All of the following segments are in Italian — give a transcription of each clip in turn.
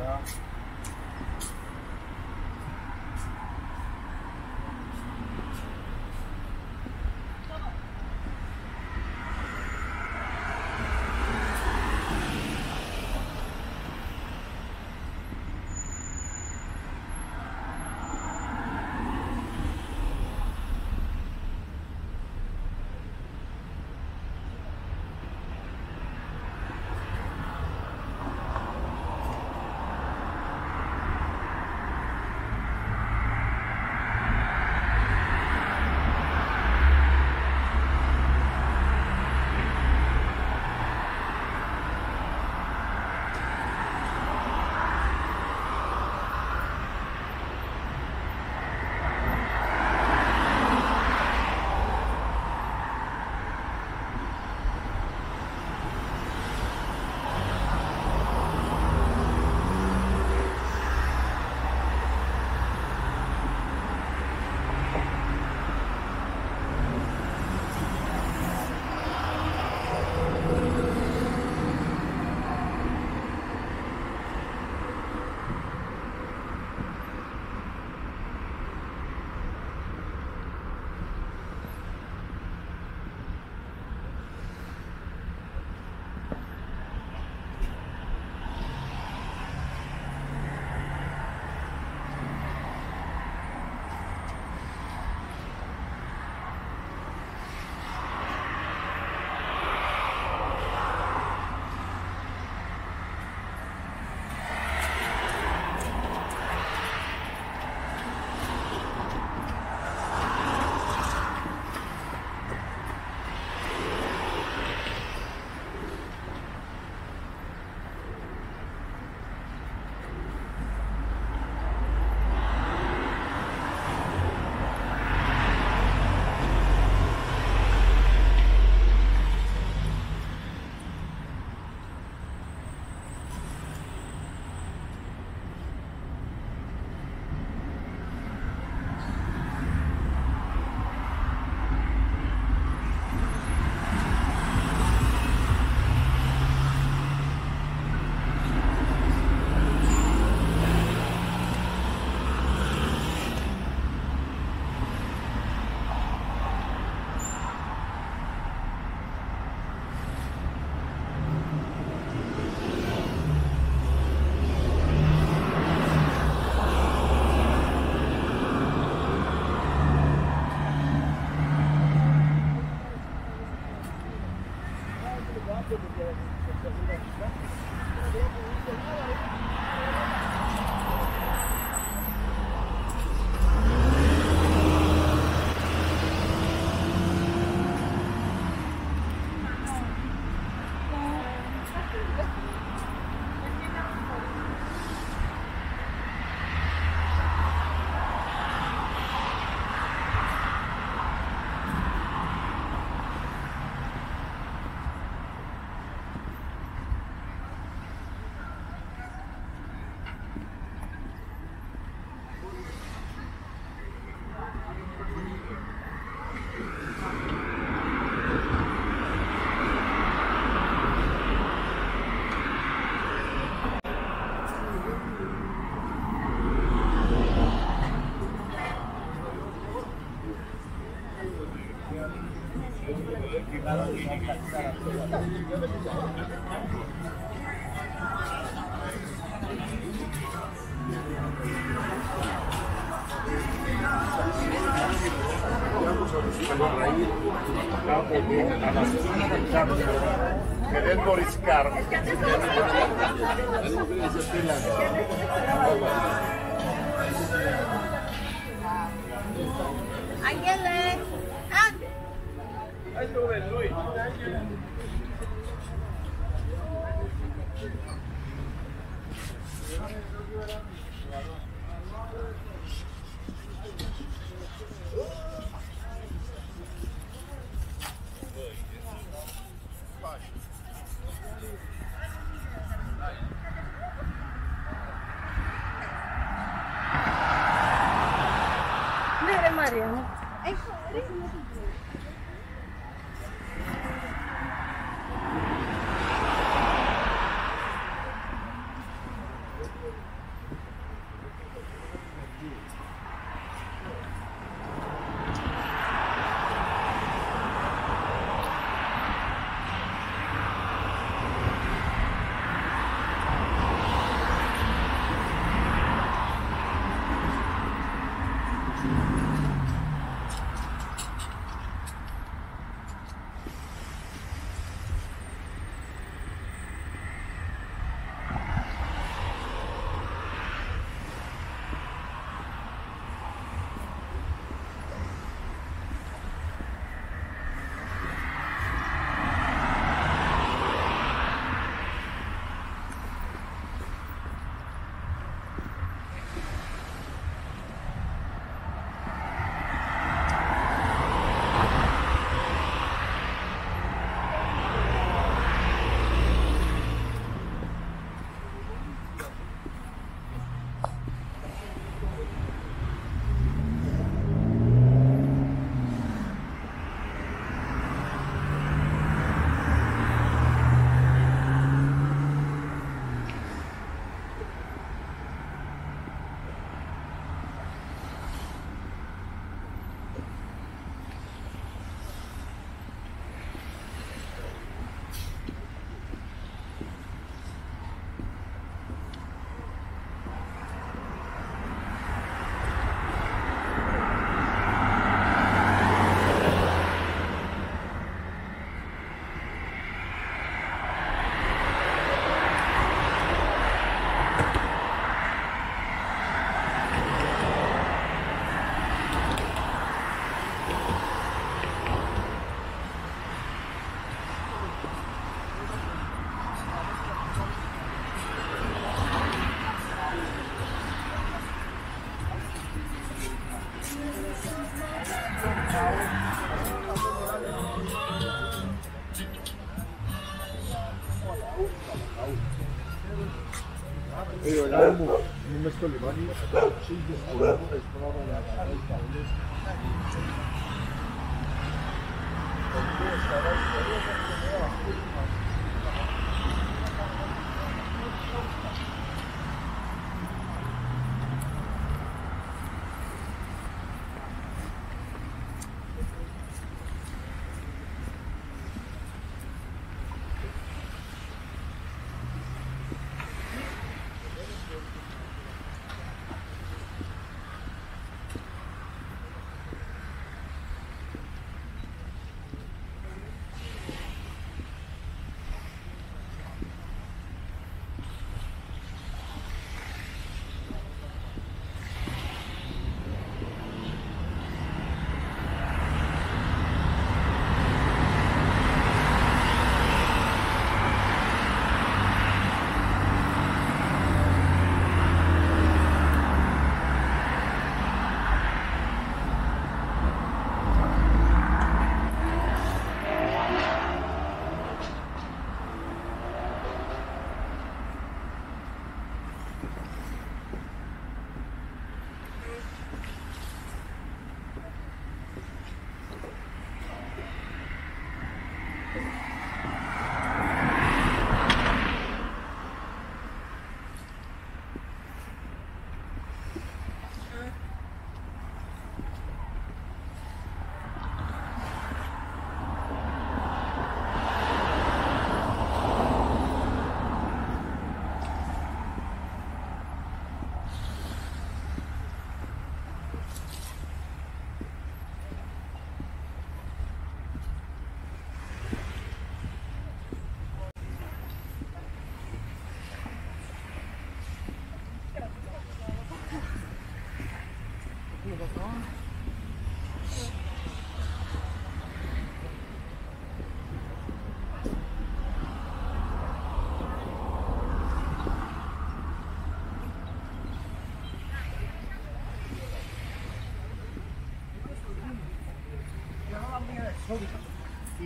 咋地 Ed Boris Karm. Angele! Ah! Vero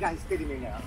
guys kidding me now?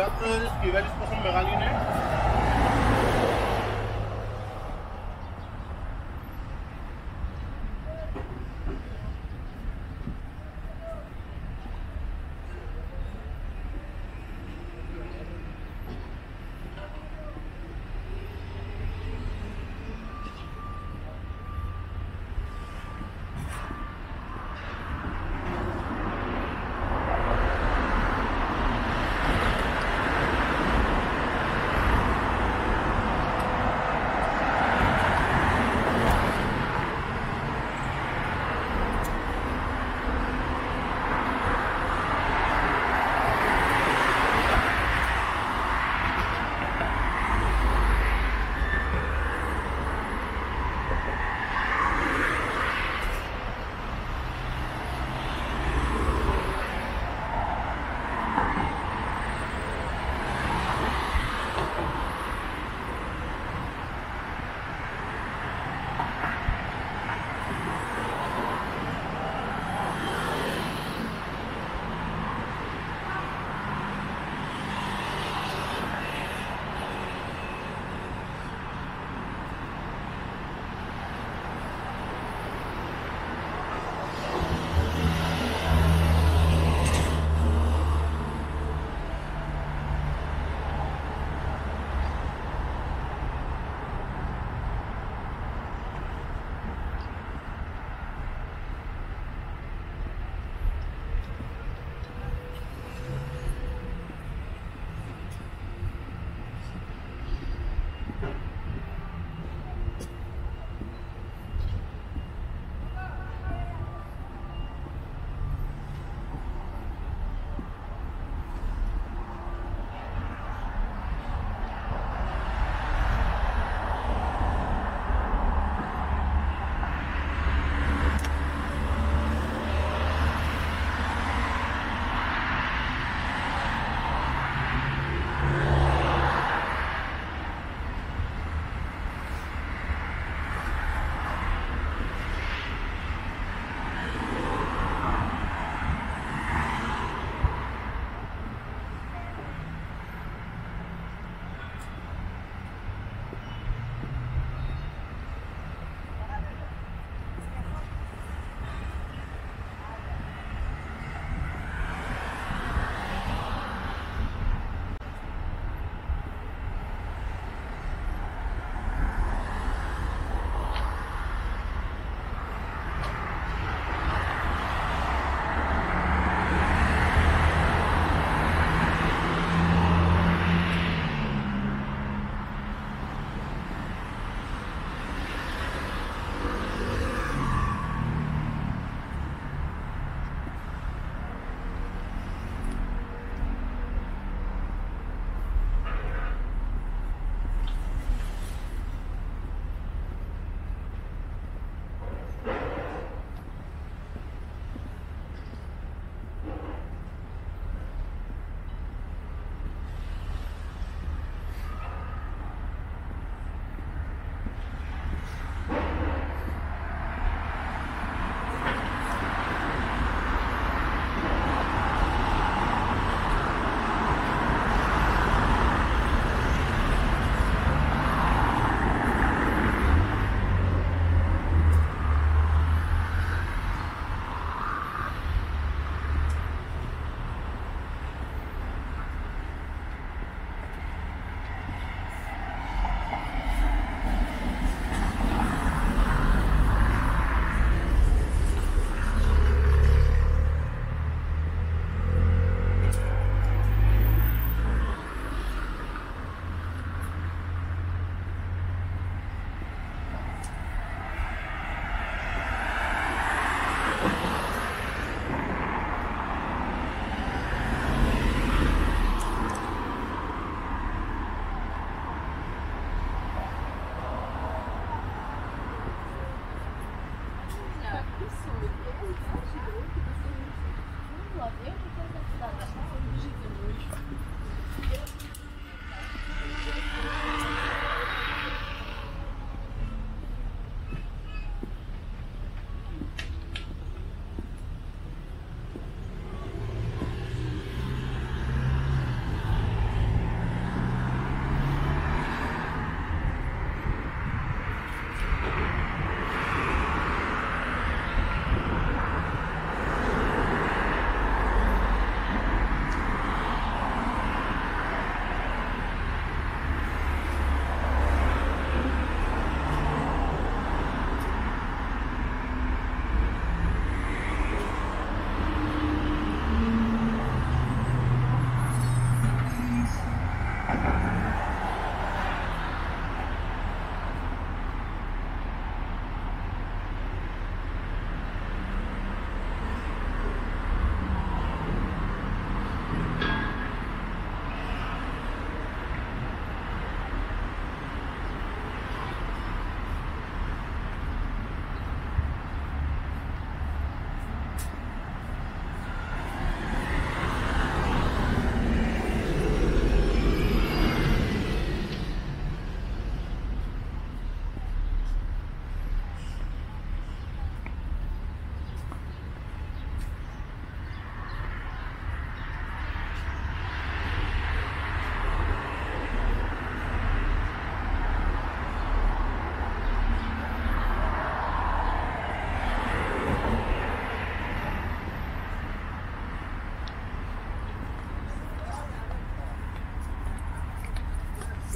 ज़्यादातर की वैल्यूज़ मौसम बंगाली ने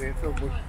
man. Feel good.